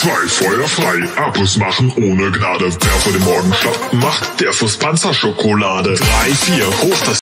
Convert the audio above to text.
zwei, Feuer frei. Abos machen ohne Gnade. Wer vor dem Morgen schlapp macht, der frisst Panzerschokolade. Drei, vier, hoch das